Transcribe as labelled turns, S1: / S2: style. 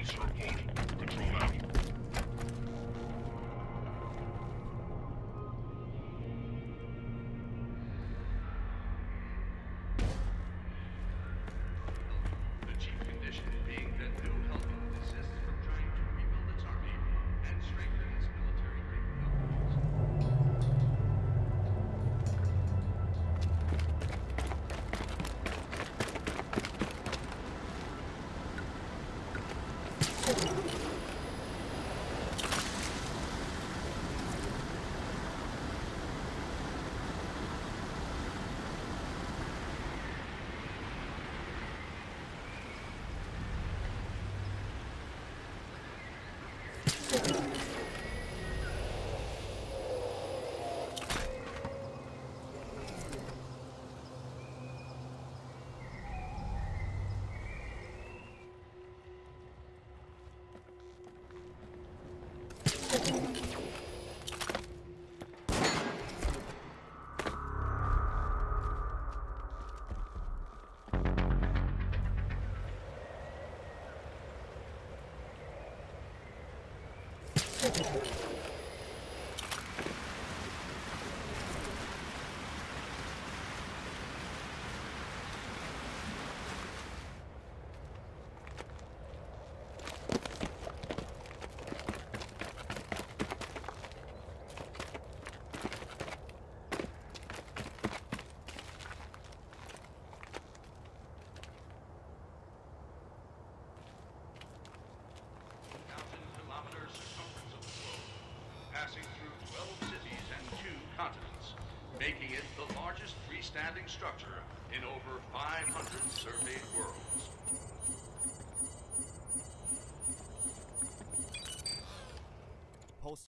S1: Control out. Thousand passing through 12 cities and two continents, making it the largest freestanding structure in over 500 surveyed worlds.